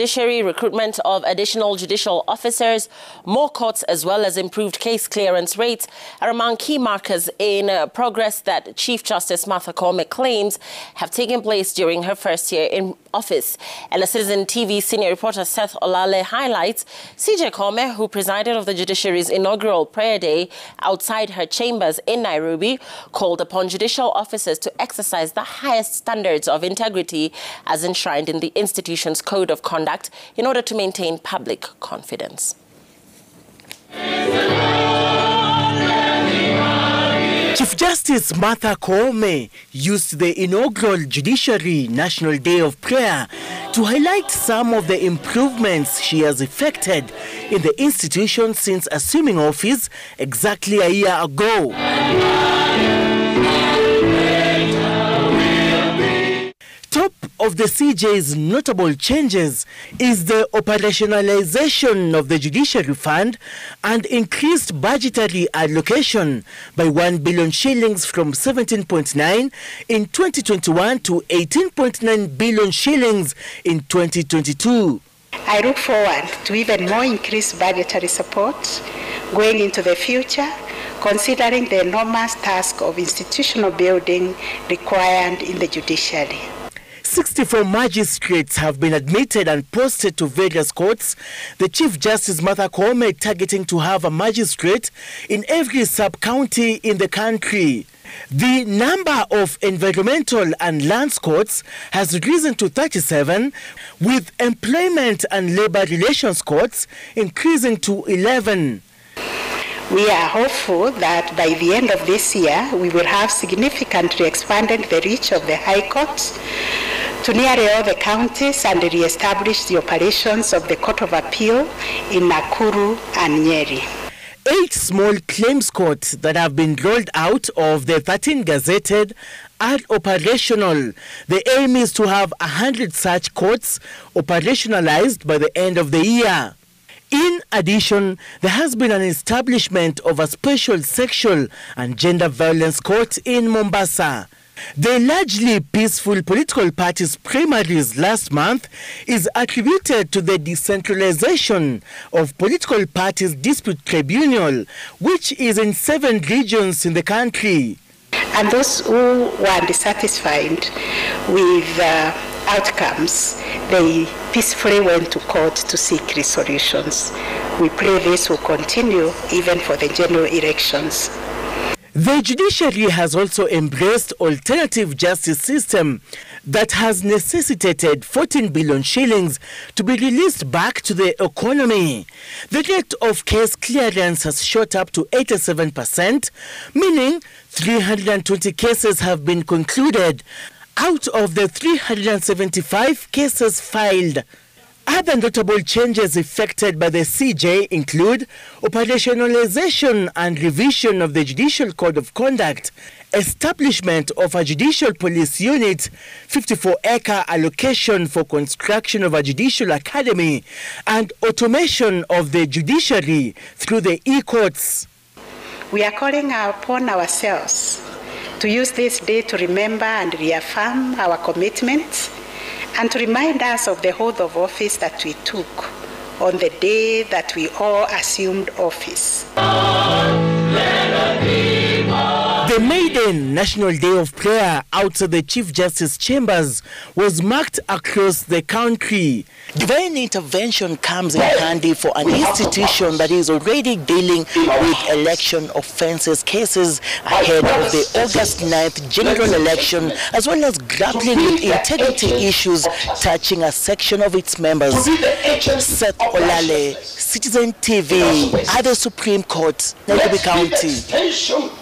judiciary, recruitment of additional judicial officers, more courts, as well as improved case clearance rates are among key markers in uh, progress that Chief Justice Martha Koome claims have taken place during her first year in office. And a Citizen TV senior reporter Seth Olale highlights CJ Koome, who presided over the judiciary's inaugural prayer day outside her chambers in Nairobi, called upon judicial officers to exercise the highest standards of integrity as enshrined in the institution's code of conduct in order to maintain public confidence. Chief Justice Martha Koome used the inaugural Judiciary National Day of Prayer to highlight some of the improvements she has effected in the institution since assuming office exactly a year ago. Of the CJ's notable changes is the operationalization of the Judiciary Fund and increased budgetary allocation by 1 billion shillings from 17.9 in 2021 to 18.9 billion shillings in 2022. I look forward to even more increased budgetary support going into the future, considering the enormous task of institutional building required in the judiciary. 64 magistrates have been admitted and posted to various courts. The Chief Justice Martha Koome targeting to have a magistrate in every sub-county in the country. The number of environmental and lands courts has risen to 37, with employment and labor relations courts increasing to 11. We are hopeful that by the end of this year, we will have significantly expanded the reach of the High Court to nearly all the counties and re-establish the operations of the Court of Appeal in Nakuru and Nyeri. Eight small claims courts that have been rolled out of the 13 gazetted are operational. The aim is to have 100 such courts operationalized by the end of the year. In addition, there has been an establishment of a special sexual and gender violence court in Mombasa. The largely peaceful political parties primaries last month is attributed to the decentralization of political parties dispute tribunal, which is in seven regions in the country. And those who were dissatisfied with uh, outcomes, they peacefully went to court to seek resolutions. We pray this will continue even for the general elections. The judiciary has also embraced alternative justice system that has necessitated 14 billion shillings to be released back to the economy. The rate of case clearance has shot up to 87%, meaning 320 cases have been concluded out of the 375 cases filed. Other notable changes effected by the CJ include operationalization and revision of the Judicial Code of Conduct, establishment of a judicial police unit, 54-acre allocation for construction of a judicial academy, and automation of the judiciary through the e-courts. We are calling upon ourselves to use this day to remember and reaffirm our commitment and to remind us of the oath of office that we took on the day that we all assumed office. The National Day of Prayer outside the Chief Justice chambers was marked across the country. Divine intervention comes in handy for an institution that is already dealing with election offences cases ahead of the August 9th general election, as well as grappling with integrity issues touching a section of its members. Seth Olale, Citizen TV, at the Supreme Court, Nairobi County.